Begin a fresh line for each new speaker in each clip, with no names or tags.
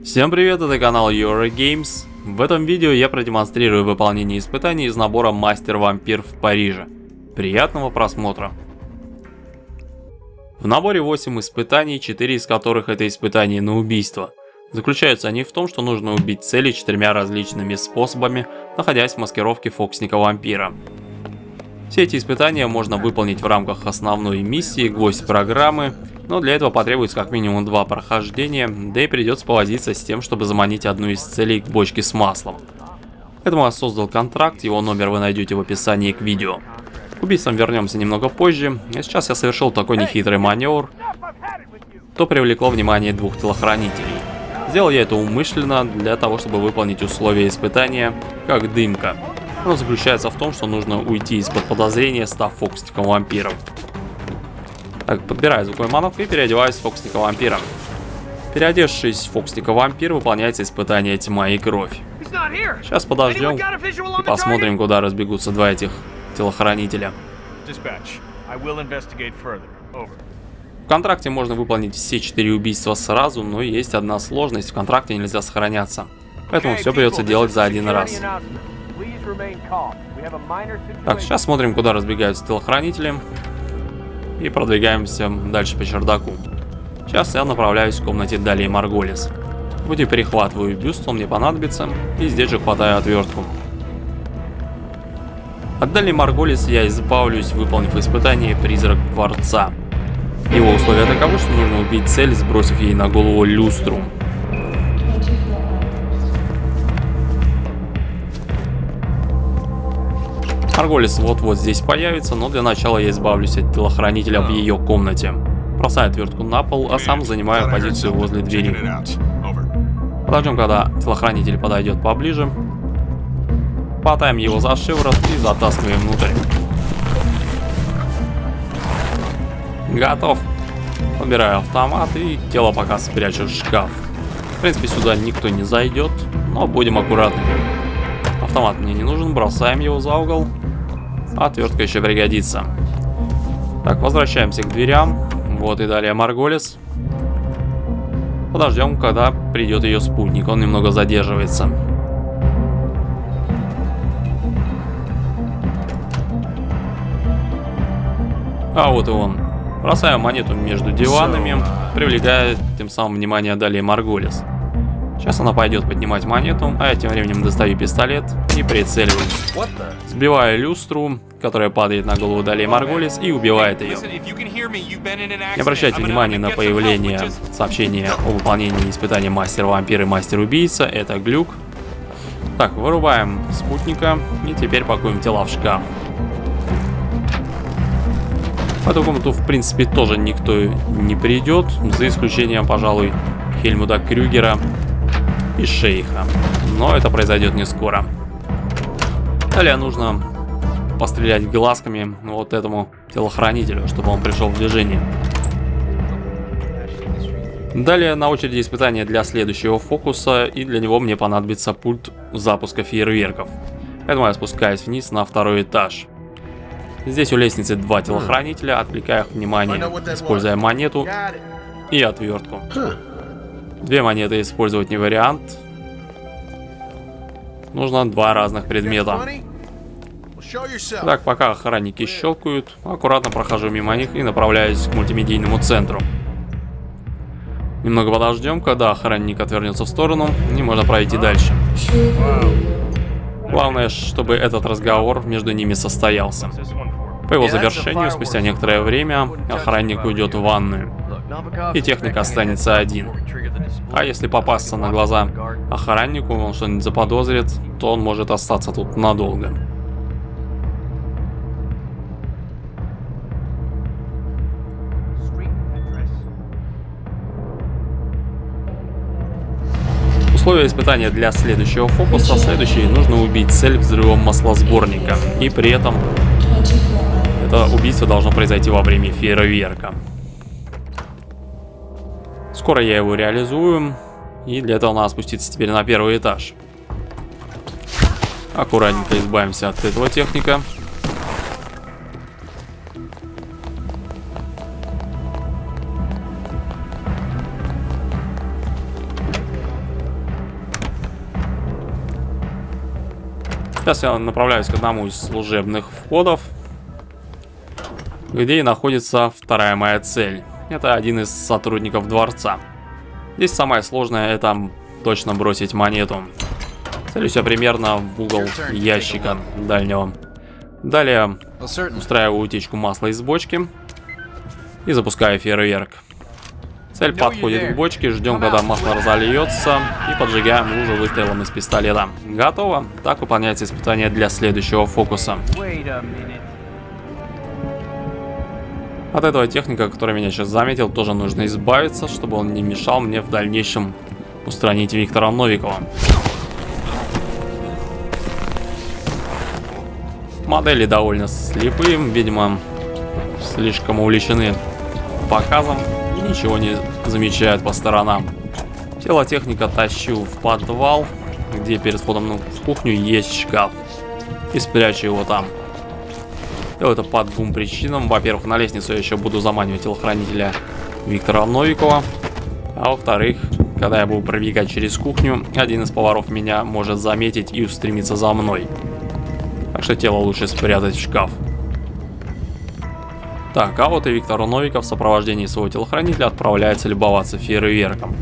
Всем привет, это канал Eurogames. В этом видео я продемонстрирую выполнение испытаний из набора Мастер-вампир в Париже. Приятного просмотра. В наборе 8 испытаний, 4 из которых это испытания на убийство. Заключаются они в том, что нужно убить цели четырьмя различными способами, находясь в маскировке Фоксника-вампира. Все эти испытания можно выполнить в рамках основной миссии, гвоздь программы, но для этого потребуется как минимум два прохождения, да и придется повозиться с тем, чтобы заманить одну из целей к бочке с маслом. Поэтому я создал контракт, его номер вы найдете в описании к видео. К убийствам вернемся немного позже, а сейчас я совершил такой нехитрый маневр, то привлекло внимание двух телохранителей. Сделал я это умышленно, для того, чтобы выполнить условия испытания, как дымка. Оно заключается в том, что нужно уйти из-под подозрения, став фокусником вампиром. Так, подбираю звуковой манов и переодеваюсь в фокусника вампира. Переодевшись в фокусника вампир, выполняется испытание тьма и кровь. Сейчас подождем и посмотрим, куда разбегутся два этих телохранителя. В контракте можно выполнить все четыре убийства сразу, но есть одна сложность, в контракте нельзя сохраняться. Поэтому все придется делать за один раз. Так, сейчас смотрим, куда разбегаются телохранители. И продвигаемся дальше по чердаку. Сейчас я направляюсь в комнате Далее Марголис. В пути перехватываю бюст, он мне понадобится. И здесь же хватаю отвертку. От Далее Марголис я избавлюсь, выполнив испытание Призрак Дворца. Его условия таковы, что нужно убить цель, сбросив ей на голову люстру. Арголис вот-вот здесь появится, но для начала я избавлюсь от телохранителя в ее комнате. Бросаю отвертку на пол, а сам занимаю позицию возле двери. Подождем, когда телохранитель подойдет поближе. Хватаем его за шиворот и затаскиваем внутрь. Готов. Подбираю автомат и тело пока спрячу в шкаф. В принципе, сюда никто не зайдет, но будем аккуратными. Автомат мне не нужен, бросаем его за угол. Отвертка еще пригодится. Так, возвращаемся к дверям. Вот и далее Марголис. Подождем, когда придет ее спутник. Он немного задерживается. А вот и он. Бросаю монету между диванами, привлекая тем самым внимание далее Марголис. Сейчас она пойдет поднимать монету, а я тем временем достаю пистолет и прицеливаюсь. Сбиваю люстру, которая падает на голову Дали Марголис и убивает ее. Не обращайте внимания на появление сообщения о выполнении испытания Мастер-вампир и Мастер-убийца, это глюк. Так, вырубаем спутника и теперь пакуем тела в шкаф. В эту комнату, в принципе, тоже никто не придет, за исключением, пожалуй, Хельмуда Крюгера и шейха. Но это произойдет не скоро. Далее нужно пострелять глазками вот этому телохранителю, чтобы он пришел в движение. Далее на очереди испытание для следующего фокуса, и для него мне понадобится пульт запуска фейерверков. Поэтому я спускаюсь вниз на второй этаж. Здесь у лестницы два телохранителя, отвлекая их внимание, используя монету и отвертку. Две монеты использовать не вариант. Нужно два разных предмета. Так, пока охранники щелкают, аккуратно прохожу мимо них и направляюсь к мультимедийному центру. Немного подождем, когда охранник отвернется в сторону, и можно пройти дальше. Главное, чтобы этот разговор между ними состоялся. По его завершению, спустя некоторое время, охранник уйдет в ванную и техник останется один. А если попасться на глаза охраннику, он что-нибудь заподозрит, то он может остаться тут надолго. Условия испытания для следующего фокуса следующие. Нужно убить цель взрывом маслосборника. И при этом это убийство должно произойти во время фейерверка. Скоро я его реализую. И для этого надо спуститься теперь на первый этаж. Аккуратненько избавимся от этого техника. Сейчас я направляюсь к одному из служебных входов, где и находится вторая моя цель. Это один из сотрудников дворца. Здесь самое сложное это точно бросить монету. Целюсь я примерно в угол ящика дальнего. Далее устраиваю утечку масла из бочки и запускаю фейерверк. Цель подходит к бочке, ждем, когда масло разольется и поджигаем лужу выстрелом из пистолета. Готово. Так выполняется испытание для следующего фокуса. От этого техника, который меня сейчас заметил, тоже нужно избавиться, чтобы он не мешал мне в дальнейшем устранить Виктора Новикова. Модели довольно слепые, видимо, слишком увлечены показом и ничего не замечают по сторонам. Тело техника тащу в подвал, где перед входом ну, в кухню есть шкаф. И спрячу его там. Делаю это по двум причинам. Во-первых, на лестницу я еще буду заманивать телохранителя Виктора Новикова. А во-вторых, когда я буду пробегать через кухню, один из поваров меня может заметить и устремиться за мной. Так что тело лучше спрятать в шкаф. Так, а вот и Виктор Новиков в сопровождении своего телохранителя отправляется любоваться фейерверком.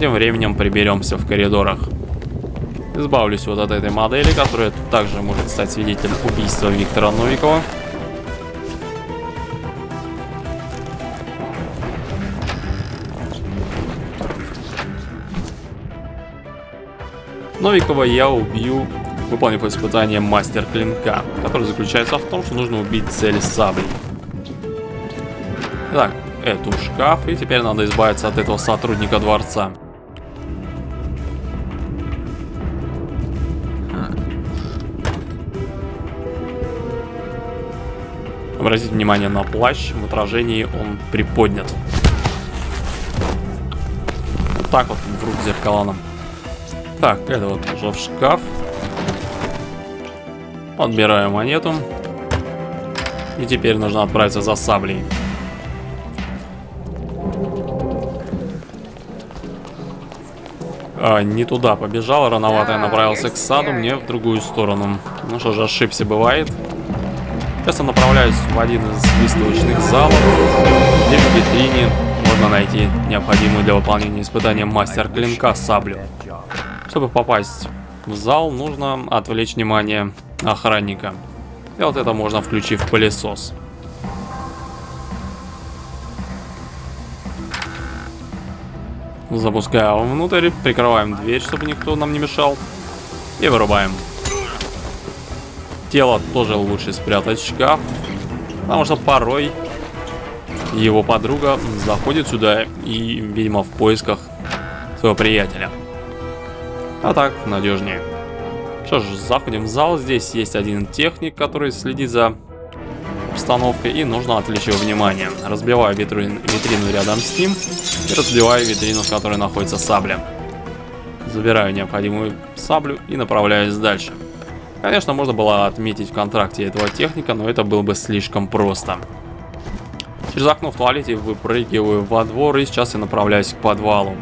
Тем временем приберемся в коридорах. Избавлюсь вот от этой модели, которая также может стать свидетелем убийства Виктора Новикова. Новикова я убью выполнив испытание мастер клинка, которое заключается в том, что нужно убить цель саблей. Так, эту шкаф, и теперь надо избавиться от этого сотрудника дворца. Обратите внимание на плащ, в отражении он приподнят. Вот так вот в рук зеркала нам. Так, это вот уже в шкаф. Подбираю монету. И теперь нужно отправиться за саблей. А, не туда побежал, рановато я направился к саду, мне в другую сторону. Ну что же, ошибся бывает. Сейчас я направляюсь в один из выставочных залов, где в витрине можно найти необходимую для выполнения испытания мастер клинка саблю. Чтобы попасть в зал, нужно отвлечь внимание охранника. И вот это можно включив пылесос. Запускаем внутрь, прикрываем дверь, чтобы никто нам не мешал. И вырубаем. Тело тоже лучше спрятать в шкаф. Потому что порой его подруга заходит сюда и, видимо, в поисках своего приятеля. А так, надежнее. Что ж, заходим в зал. Здесь есть один техник, который следит за обстановкой. И нужно отвлечь его внимание. Разбиваю витрину, витрину рядом с ним. И разбиваю витрину, в которой находится сабля. Забираю необходимую саблю и направляюсь дальше. Конечно, можно было отметить в контракте этого техника, но это было бы слишком просто. Через окно в туалете выпрыгиваю во двор и сейчас я направляюсь к подвалу.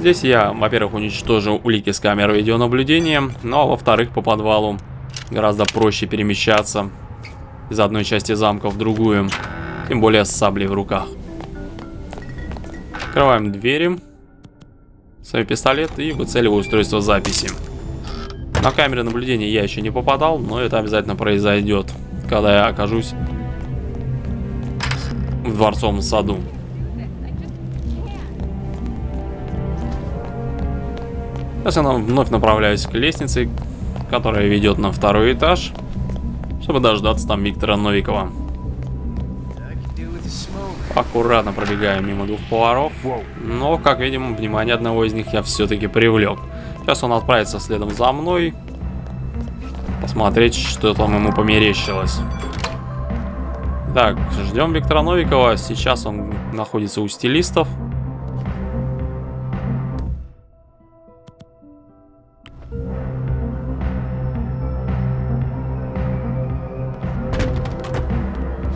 Здесь я, во-первых, уничтожу улики с камер видеонаблюдения, ну а во-вторых, по подвалу гораздо проще перемещаться из одной части замка в другую, тем более с саблей в руках. Открываем двери, свой пистолет и выцеливаю устройство записи. На камеры наблюдения я еще не попадал, но это обязательно произойдет, когда я окажусь в дворцовом саду. Сейчас я вновь направляюсь к лестнице, которая ведет на второй этаж, чтобы дождаться там Виктора Новикова. Аккуратно пробегаю мимо двух поваров, но, как видим, внимание одного из них я все-таки привлек. Сейчас он отправится следом за мной, посмотреть, что там ему померещилось. Так, ждем Виктора Новикова. Сейчас он находится у стилистов.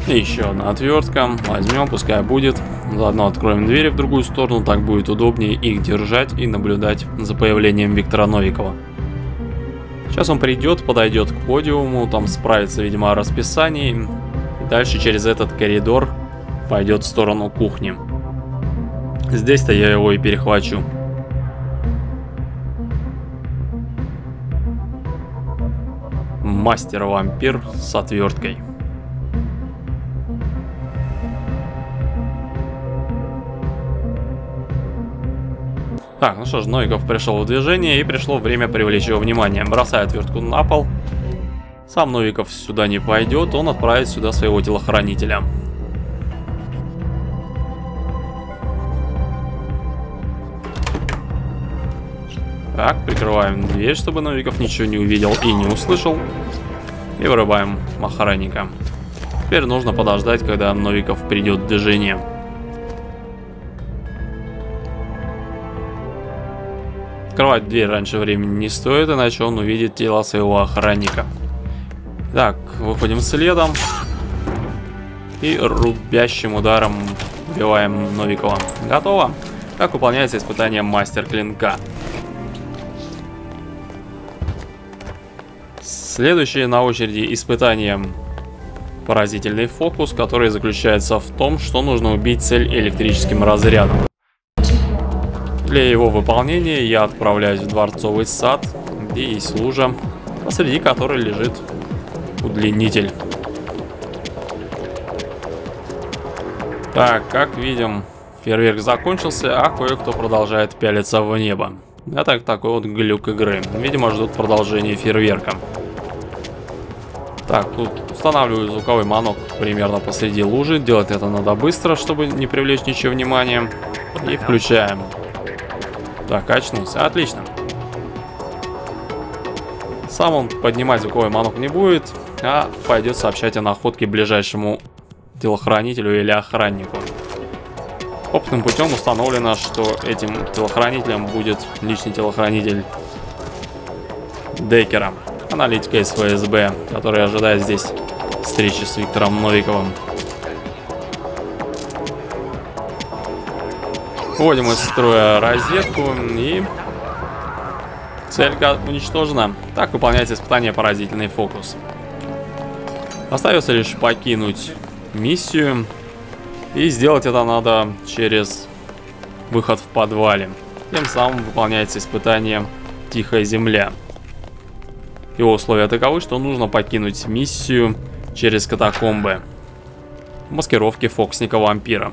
И еще одна отвертка. Возьмем, пускай будет. Заодно откроем двери в другую сторону, так будет удобнее их держать и наблюдать за появлением Виктора Новикова. Сейчас он придет, подойдет к подиуму, там справится, видимо, о расписании. И дальше через этот коридор пойдет в сторону кухни. Здесь-то я его и перехвачу. Мастер-вампир с отверткой. Так, ну что ж, Новиков пришел в движение и пришло время привлечь его внимание. Бросая отвертку на пол. Сам Новиков сюда не пойдет, он отправит сюда своего телохранителя. Так, прикрываем дверь, чтобы Новиков ничего не увидел и не услышал. И вырубаем охранника. Теперь нужно подождать, когда Новиков придет в движение. Открывать дверь раньше времени не стоит, иначе он увидит тело своего охранника. Так, выходим следом. И рубящим ударом убиваем Новикова. Готово. Как выполняется испытание мастер клинка. Следующее на очереди испытание поразительный фокус, который заключается в том, что нужно убить цель электрическим разрядом. Для его выполнения я отправляюсь в дворцовый сад, где есть лужа, посреди которой лежит удлинитель. Так, как видим, фейерверк закончился, а кое-кто продолжает пялиться в небо. Это такой вот глюк игры. Видимо, ждут продолжения фейерверка. Так, тут устанавливаю звуковой манок примерно посреди лужи. Делать это надо быстро, чтобы не привлечь ничего внимания. И включаем. Так, качнулся. Отлично. Сам он поднимать звуковой манок не будет, а пойдет сообщать о находке ближайшему телохранителю или охраннику. Опытным путем установлено, что этим телохранителем будет личный телохранитель Декера, аналитика из ФСБ, который ожидает здесь встречи с Виктором Новиковым. Вводим из строя розетку и... Целька уничтожена. Так выполняется испытание поразительный фокус. Остается лишь покинуть миссию. И сделать это надо через выход в подвале. Тем самым выполняется испытание Тихая Земля. Его условия таковы, что нужно покинуть миссию через катакомбы. Маскировки Фоксника-вампира.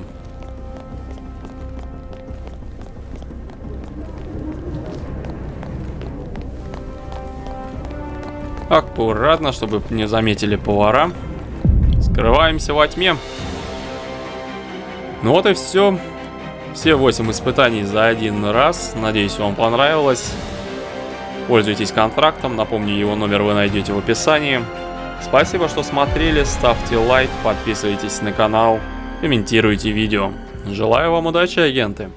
Аккуратно, чтобы не заметили повара. Скрываемся во тьме. Ну вот и все. Все 8 испытаний за один раз. Надеюсь, вам понравилось. Пользуйтесь контрактом. Напомню, его номер вы найдете в описании. Спасибо, что смотрели. Ставьте лайк, подписывайтесь на канал, комментируйте видео. Желаю вам удачи, агенты.